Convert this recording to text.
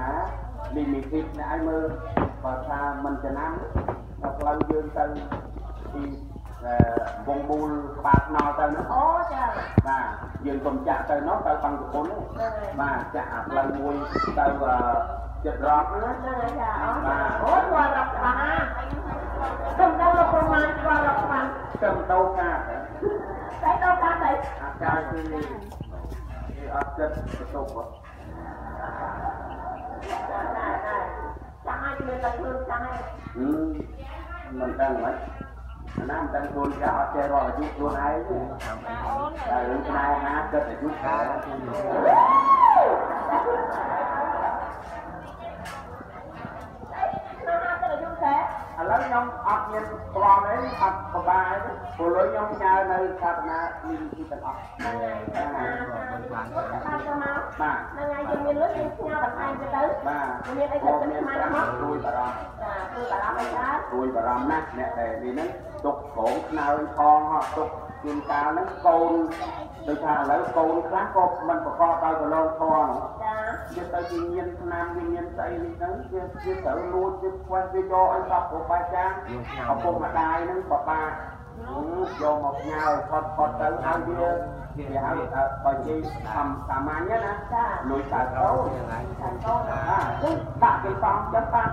ណាលីមីធីតអ្នកឲ្យមើលបើថាមិនចំណាំដល់ផ្លូវយើងទៅទីអឺវងមូលក្បាលថ្នល់ទៅហ្នឹងអូចាបាទយើងកុំចាក់ទៅនោះទៅបង្គគុណហ្នឹងបាទចាក់អាផ្លូវមួយទៅអឺចិត្តរត់ហ្នឹងណាហ្នឹងហើយចាអូអូគាត់រកច្បាស់ណាទៅដល់ប្រមាណគាត់រកច្បាស់ទៅដោកាតតែដល់កាត់ទៅអាចារ្យគឺគេអត់ចិត្តបន្ទប់ហ៎ ចាចាចា ចាំឲ្យមានតែខ្លួនចាំឲ្យហឹមមិនដឹងហ្មងអាណាមិនដឹងខ្លួនគេអត់ចេះរកអាយុខ្លួនឯងទេអូនតែរឿងផ្នែកណាគិតអាយុខែណាណាទៅយំខែឥឡូវខ្ញុំអត់មានប្លន់អីអត់បបាយទេព្រោះលុយខ្ញុំផ្ញើនៅសាសនាមានទីទាំងអស់ហ្នឹងហើយចាចា បានទៅមកបាទហ្នឹងហើយយើងមានលុយយើងផ្ញើបន្ថែមទៅទៅបាទមានអីទៅទឹកស្មានមករួយបារម្ភចាគឺបារម្ភអីដែររួយបារម្ភណាស់អ្នកដែលនេះហ្នឹងទុកក្រងខ្នើយផងហ៎ទុកជួនកាលហ្នឹងកូនដូចថាឥឡូវកូនខ្លះក៏មិនប្រកបដោយកលងធម៌ហ្នឹងចាវាទៅជាញៀនឆ្នាំវាញៀនស្អីនេះហ្នឹងវាវាត្រូវលួចវាខ្វះវាយកឲ្យសពគ្រប់បែបយ៉ាងឪពុកម្ដាយហ្នឹងបបាក់ យកមកញ៉ៅផុតផុតទៅហើយវាវាហៅថាបើនិយាយធម្មសាមញ្ញណាចាលួចកើតទៅចាកូនអាគឺដាក់គេសំចិត្តបាន